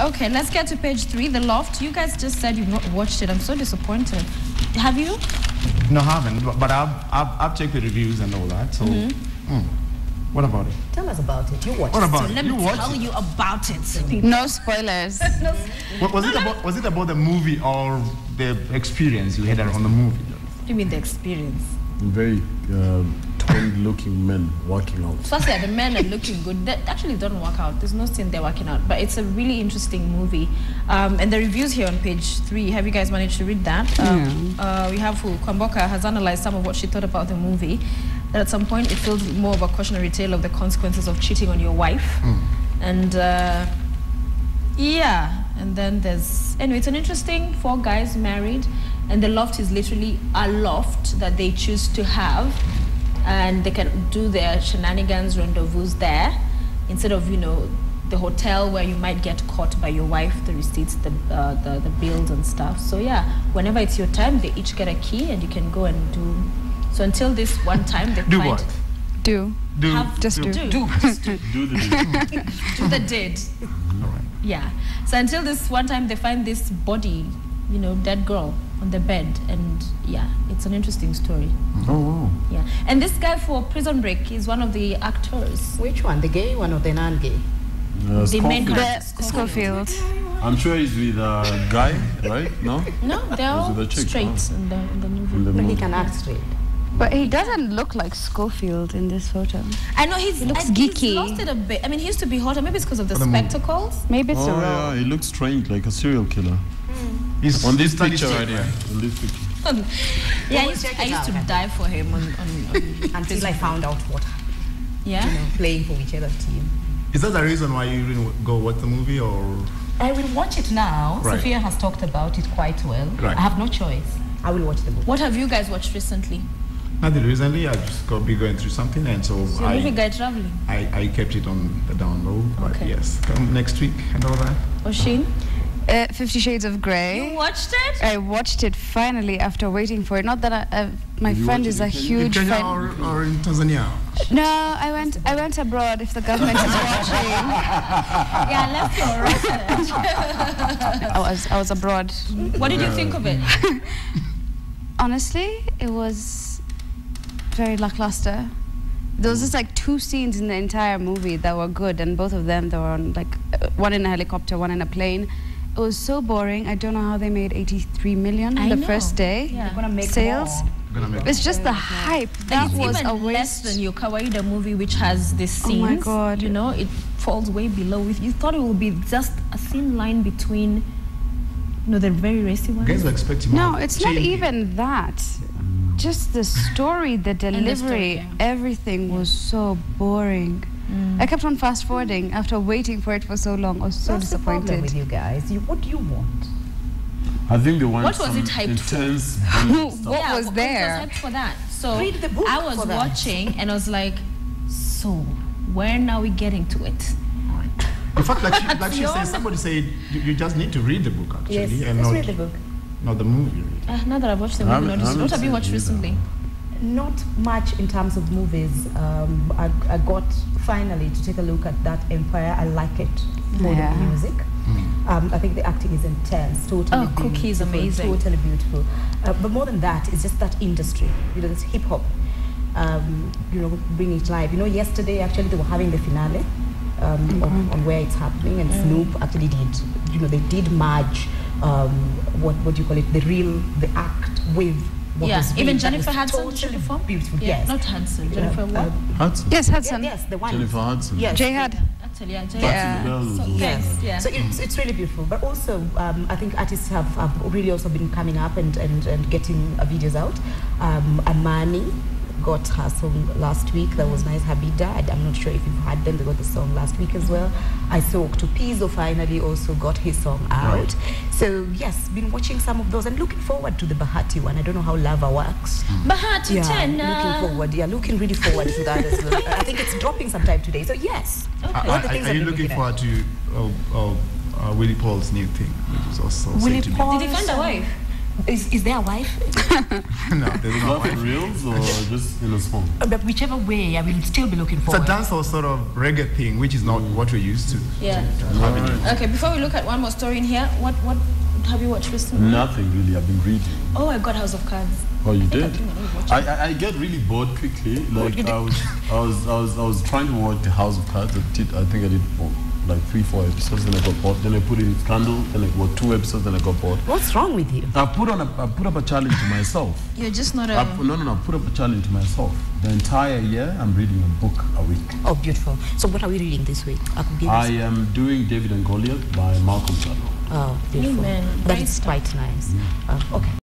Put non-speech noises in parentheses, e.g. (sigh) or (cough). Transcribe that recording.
Okay, let's get to page three, The Loft. You guys just said you've not watched it. I'm so disappointed. Have you? No, I haven't. But, but I've, I've, I've checked the reviews and all that. So, Mm-hmm. mm. what about it? Tell us about it. You watched What about So it? let you me tell it? you about it. No spoilers. (laughs) Wa- Was it about was it about the movie or the experience you had on the movie? You mean the experience? Very uh, toned looking men working out. First, yeah, the men are looking good. That actually don't work out. There's no scene they're working out, but it's a really interesting movie. Um, and the reviews here on page three. Have you guys managed to read that? Um, uh, we have who Kwamboka has analyzed some of what she thought about the movie. That at some point it feels more of a cautionary tale of the consequences of cheating on your wife, and uh, yeah. And then there's anyway, it's an interesting four guys married, and the loft is literally a loft that they choose to have, and they can do their shenanigans, rendezvous there, instead of you know the hotel where you might get caught by your wife, the receipts, the uh, the the bills and stuff. So yeah, whenever it's your time, they each get a key, and you can go and do. So until this one time, they Do find what? Do. Do have Just do. do just do (laughs) Do the (laughs) do the did. Yeah. So until this one time they find this body, you know, dead girl on the bed, and yeah, it's an interesting story. Oh wow. Yeah. And this guy for Prison Break is one of the actors. Which one? The gay one or the non-gay? Uh, The main Scofield. Schofield. I'm sure he's with a guy, right? No. No, they're all the chick, straight huh? in the, in the movie. In the But he can act straight. But he doesn't look like Scofield in this photo. I know he's, He looks I- he's geeky. lost it a bit. I mean, he used to be hotter. Maybe it's because of the For the spectacles. Maybe it's Oh a role. yeah, he looks strange, like a serial killer. He's On this picture right here. On this picture. Yeah, I used, check I used to die for him on, on, on (laughs) Until I found out what, yeah. you know, playing for whichever team. Is that the reason why you didn't go watch the movie or? I will watch it now. Right. Sophia has talked about it quite well. Right. I have no choice. I will watch the movie. What have you guys watched recently? Nothing recently. I just got be going through something, and so So your movie I, guy traveling. I I kept it on the download. But Okay. yes, come next week and all that. Oshin, Uh, Fifty Shades of Grey. you watched it? I watched it finally after waiting for it. Not that I, I, my You friend is a in Kenya? In huge Kenya fan. or, or in Tanzania? No, I went. I went abroad. If the government is watching, (laughs) Yeah, I left your research. (laughs) I was. I was abroad. What did you think of it? (laughs) Honestly, it was very lackluster. There was just like two scenes in the entire movie that were good, and both of them they were on like uh, one in a helicopter, one in a plane. It was so boring. I don't know how they made 83 million I the know. first day. Yeah. Gonna make Sales. Gonna make It's just the hype. That was even a less waste. than your Kawaida movie, which has this Oh scenes. my God. You know, it falls way below. If you thought it would be just a thin line between, you know, the very racy ones. Guys were expecting No, it's not even that. Just the story, the delivery, story, yeah. everything was so boring. Mm. I kept on fast forwarding after waiting for it for so long. I was so That's the problem disappointed. with you guys. You, what do you want? I think they want What was some it hyped for? intense (laughs) violent. What yeah, was there? It was hyped for that. So Read the book I was for that. watching and I was like, so when are we getting to it? In fact, like she, like she (laughs) said, somebody said you, you just need to read the book actually, Yes, and let's not read the book. Not the movie. Uh, now that I've watched the movie, haven't- not what haven't you watched either. recently? Not much in terms of movies. Um, I, I got finally to take a look at that Empire. I like it more Yeah. than music. Um, I think the acting is intense, totally Oh, Cookie is beautiful, amazing. totally beautiful. Uh, but more than that, it's just that industry. You know, this hip hop. Um, you know, bring it live. You know, yesterday actually they were having the finale um, of, on where it's happening, and Snoop actually did. You know, they did merge. Um, what what do you call it? The real, the act with. What Yeah, was even Jennifer Hudson, totally she? Beautiful. Yeah, yes. Not Hudson, Jennifer what? uh, Hudson. Yes, yeah, Hudson. yes, the one. Jennifer Hudson. Yes. J had. Actually, yeah. Jennifer. Yeah. So, those- yes, yeah. So it's, it's really beautiful. But also, um, I think artists have, have really also been coming up and, and, and getting uh, videos out. Um, Amani got her song last week. That was nice. Habida, I, I'm not sure if you've heard them. They got the song last week as well. I saw Octopizzo finally also got his song out. Right. So yes, been watching some of those and looking forward to the Bahati one. I don't know how Lava works. Bahati Yeah, Tena. looking forward. Yeah, looking really forward to that as well. I think it's dropping sometime today. So yes, Are, all the are, things are I've you been looking at. forward to uh, uh, uh, Willie Paul's new thing, which is also Willie said to be- Paul- Did he find a wife? Is, is there a wife? (laughs) no, there's Is no that for wife. reals or just in a song? Uh, But whichever way, I will still be looking for It's for a dancehall sort of reggae thing, which is not what we're used to. Yeah. Alright. Okay, before we look at one more story in here, what what have you watched recently? Nothing really. I've been reading. Oh, I got House of Cards. Oh, you I did? I I, I, I get really bored quickly. Like? I was, I was, I was, I was trying to watch The House of Cards. I, did, I think I did oh, like three, four episodes. Then I got bored. Then I put in Scandal. Then I got two episodes. Then I got bored. What's wrong with you? I put on a, I put up a challenge to myself. You're just not I a. put, no, no, no. I put up a challenge to myself. The entire year, I'm reading a book a week. Oh, beautiful. So what are we reading this week? I could give I am doing David and Goliath by Malcolm Gladwell. Oh, beautiful. Amen. That Great is stuff. quite nice. Uh, okay.